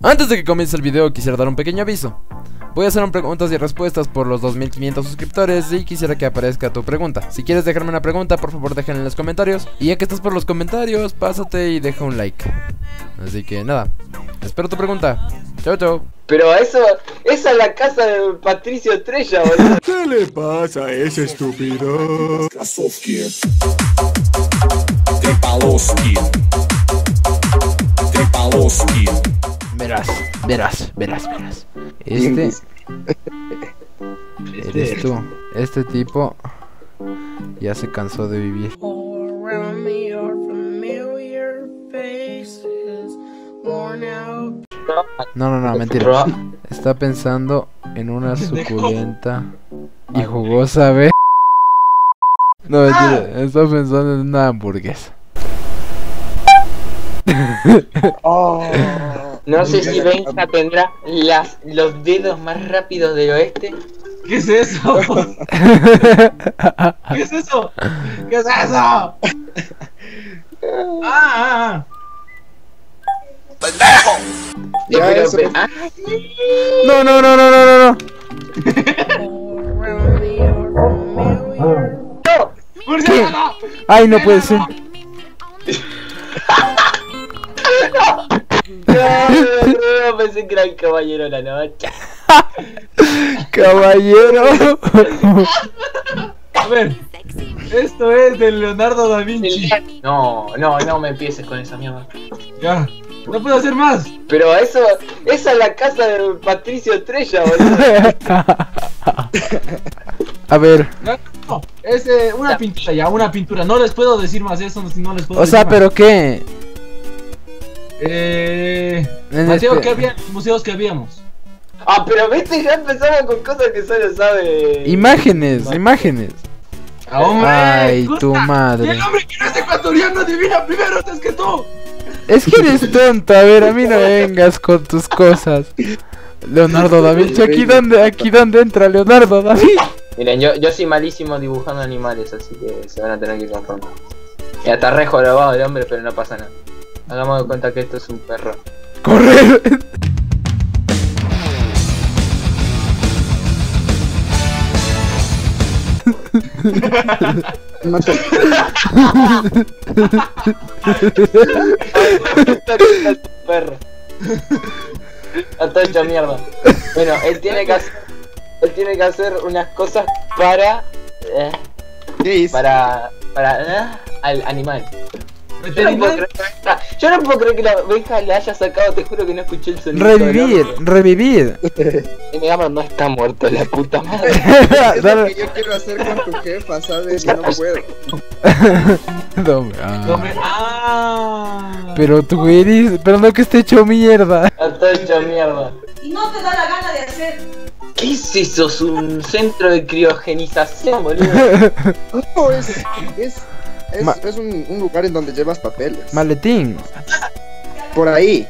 Antes de que comience el video quisiera dar un pequeño aviso. Voy a hacer un preguntas y respuestas por los 2500 suscriptores y quisiera que aparezca tu pregunta. Si quieres dejarme una pregunta, por favor déjenla en los comentarios. Y ya que estás por los comentarios, pásate y deja un like. Así que nada, espero tu pregunta. Chau chau. Pero eso, esa es la casa de Patricio Estrella, boludo. ¿Qué le pasa a ese estúpido? Verás, verás, verás. Este eres tú. Este tipo ya se cansó de vivir. All around me are familiar faces, worn out. No, no, no, mentira. Está pensando en una suculenta y jugosa vez. No, mentira. Está pensando en una hamburguesa. No sé si Benja tendrá las, los dedos más rápidos del oeste. ¿Qué es eso? ¿Qué es eso? ¿Qué es eso? Ah, ah, ah. Eh, Ya, pero- eso. pero- ah, No, no, no, no, no, no, no. Ay, no puede ser. Pensé que era el caballero de la noche. Caballero. A ver, esto es de Leonardo da Vinci. No, no, no me empieces con esa mierda. Ya, no puedo hacer más. Pero eso, esa es la casa de Patricio Estrella, boludo. A ver, No, no, es eh, una pintura ya, una pintura. No les puedo decir más eso, si no les puedo o sea, pero qué? Eh. En Mateo, este- ¿qué había en los museos que habíamos? Ah, pero viste, ya empezamos con cosas que solo sabe. Imágenes, imágenes. Ah, hombre, Ay, gusta. tu Y madre. el hombre que no es ecuatoriano adivina primero antes que tú. Es que eres tonta, a ver, a mí no vengas con tus cosas. Leonardo da Vinci, aquí donde, aquí donde entra Leonardo da Vinci. Miren, yo, yo soy malísimo dibujando animales, así que se van a tener que conformar. Ya está re jorobado el hombre, pero no pasa nada. Hagamos de cuenta que esto es un perro. Correr. perro. Está hecho mierda. Bueno, él tiene que hacer. Él tiene que hacer unas cosas para. eh, ¿Qué hizo? para. para. eh, al animal. No, puedo creer, que- yo no puedo creer que la oveja le haya sacado, te juro que no escuché el sonido. Revivir, revivir. Y me llama, no está muerto la puta madre. Es lo que yo quiero hacer con tu jefa, ¿sabes? Y no puedo. No, ah. Hombre, ah. Pero tú eres, pero no que esté hecho mierda. Está hecho mierda. y no te da la gana de hacer. ¿Qué es eso? ¿Es un centro de criogenización, boludo? No, es. Es, es, Ma- es un, un lugar en donde llevas papeles. Maletín. Por ahí.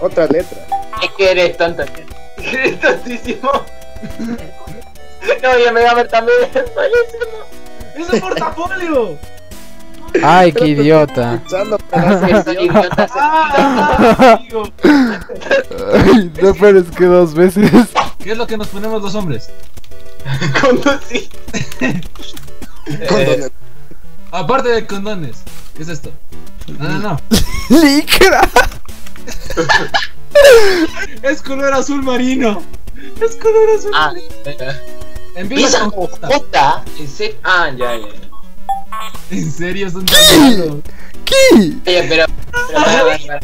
Otra letra. Es que eres tonto. Eres tontísimo. No, y me va a ver también. Malísimo. ¡Es un portafolio! Ay, qué idiota. Que. ¡Ah! Ay, no, pero es que dos veces. ¿Qué es lo que nos ponemos los hombres? Aparte de condones. ¿Qué es esto? No, no, no. Licra. Es color azul marino. Es color azul Ah, marino. espera. Empieza ¿Esa con como J. ¿En serio? Ah, ya, ya. ¿En serio son tan malos? ¿Qué? Oye, pero. pero para, para, para.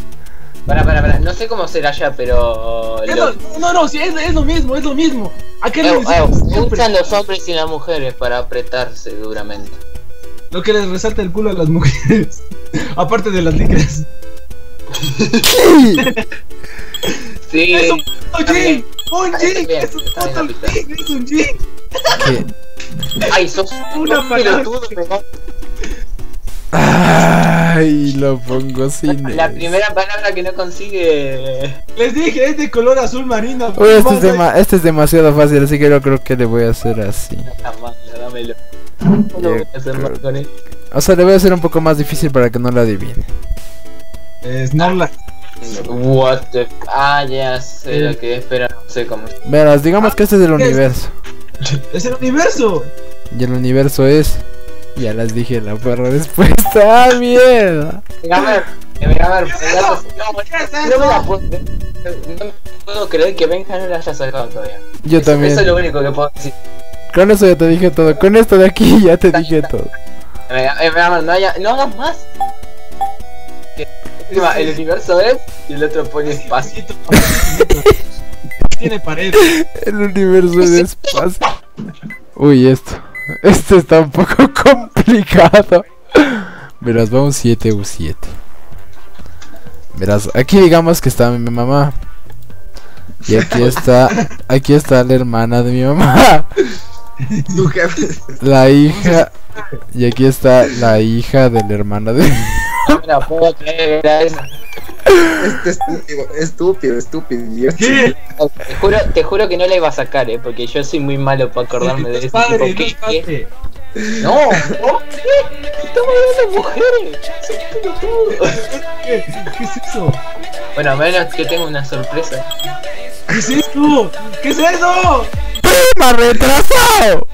Para, para, para. No sé cómo será allá, pero. Es Lo, lo- no, no, sí, es, es lo mismo, es lo mismo. ¿A qué Eh, eh, siempre? usan los hombres y las mujeres para apretarse duramente. Lo que les resalta el culo a las mujeres. Aparte de las licras. ¿Qué? Sí. Es un puto jean. Un bien, Es un puto jean. Es un jean. ¿Qué? Ay, sos Una pelotudo. Ay, lo pongo sin. La primera palabra que no consigue. Les dije, es de color azul marino. Uy, este es, este es demasiado fácil, así que yo creo que le voy a hacer así. Dámelo. No Yo voy a hacer más creo- con él. O sea, le voy a hacer un poco más difícil para que no lo adivine. Eh, Snorlax. What the... Ah, ya sé lo que es, pero no sé cómo... Verás, digamos que este es el ¿Qué es? universo. Es el universo. Y el universo es. Ya las dije la perra respuesta. ¡Ah, mierda! Venga, a ver, venga, a ver, ¿Qué es ya eso? no, ¿Qué es la puedo, no me puedo creer que Benja no la haya sacado todavía. Yo Eso- también. Eso es lo único que puedo decir. Con eso ya te dije todo. Con esto de aquí ya te dije todo. Eh, no, haya- no hagas más. Encima, el universo es y el otro pone espacio. Tiene pared. El universo es espacio. Uy, esto. Esto está un poco complicado. Verás, vamos 7 u 7. Verás, aquí digamos que está mi mamá. Y aquí está. Aquí está la hermana de mi mamá. Tu jefe. La hija. Y aquí está la hija de la hermana de. No me la puedo creer, era esa. Este estúpido, estúpido, estúpido, idiota. ¿Qué? Te juro, te juro que no la iba a sacar, eh, porque yo soy muy malo para acordarme de Es ese padre, tipo es padre. No, no, ¿qué? Estamos hablando de mujeres. ¿Qué? ¿Qué es eso? Bueno, a menos que tenga una sorpresa. ¿Qué es esto? ¿Qué es eso? más retrasado.